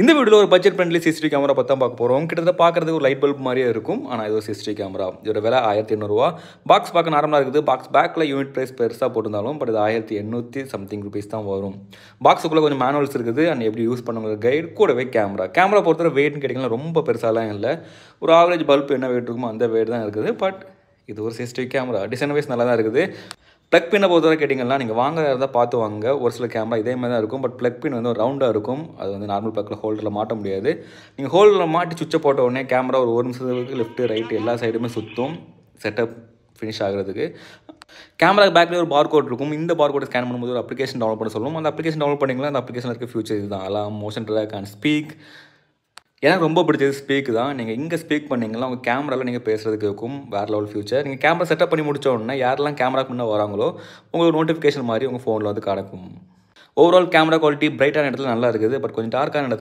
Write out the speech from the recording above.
இந்த வீடியோவில் ஒரு பட்ஜெட் ஃப்ரெண்ட்லி சிசிடி கேமரா பார்த்தா பார்க்க போகிறோம் கிட்டத்தட்ட பார்க்குறதுக்கு ஒரு லைட் பல்ப் மாதிரியே இருக்கும். ஆனால் இது ஒரு சிசிடி கேமரா இதோட விலை ஆயிரத்தி எண்ணூறுவா பாக்ஸ் பார்க்க நார்மலாக இருக்குது. பாக்ஸ் பேக்கில் யூனிட் ப்ரைஸ் பெருசாக போட்டிருந்தாலும் பட் இது ஆயிரத்தி எண்ணூற்றி சம்திங் ருபீஸ் தான் வரும். பாக்ஸுக்குள்ளே கொஞ்சம் மேனுவல்ஸ் இருக்குது. அண்ட் எப்படி யூஸ் பண்ணுங்கிற கைடு கூடவே கேமரா கேமரா பொறுத்தவரை வெயிட்னு கேட்டிங்கன்னா ரொம்ப பெருசாலாம் இல்லை. ஒரு ஆவரேஜ் பல்ப் என்ன வெயிட் இருக்குமோ அந்த வெயிட் தான் இருக்குது. பட் இது ஒரு சிசிடிவி கேமரா டிசைன் வைஸ் நல்லா தான் இருக்குது. ப்ளக் பின்னை பொறுத்தவரை கேட்டிங்கன்னா நீங்கள் வாங்குறதா இருந்தால் பார்த்து வாங்க ஒரு சில கேமரா இதே மாதிரி தான் இருக்கும். பட் ப்ளக் பின் வந்து ஒரு ரவுண்டாக இருக்கும். அது வந்து நார்மல் ப்ளக்கில் ஹோல்டரில் மாட்ட முடியாது. நீங்கள் ஹோல்டரில் மாட்டி சுவிட்சை போட்ட உடனே கேமரா ஒரு ஒரு நிமிஷத்துக்கு லெஃப்ட்டு ரைட் எல்லா சைடுமே சுற்றும் செட்டப் ஃபினிஷ் ஆகிறதுக்கு. கேமரா பேக்கில் ஒரு பார் கோட் இருக்கும். இந்த பார் கோடை ஸ்கேன் பண்ணும்போது ஒரு அப்ளிகேஷன் டவுன்லோட் பண்ண சொல்லுவோம் அந்த அப்ளிகேஷன் டவுன்லோட் பண்ணிங்களா அந்த அப்ளிகேஷன் இருக்க ஃபியூச்சர் இதுதான். Alarm motion track and speak எனக்கு ரொம்ப பிடிச்சது ஸ்பீக் தான். நீங்கள் இங்கே ஸ்பீக் பண்ணிங்களா உங்கள் கேமராவில் நீங்கள் பேசுகிறதுக்கு இருக்கும். வேறு லெவல் ஃபியூச்சர் நீங்கள் கேமரா செட்டப் பண்ணி முடிச்ச உடனே யாரெல்லாம் கேமராக்கு முன்னே வராங்களோ உங்களுக்கு நோட்டிஃபிகேஷன் மாதிரி உங்கள் ஃபோனில் வந்து கிடக்கும் ஓவரால் கேமரா குவாலிட்டி பிரைட்டான இடத்துல நல்லா இருக்குது. பட் கொஞ்சம் டார்க்கான இடத்துல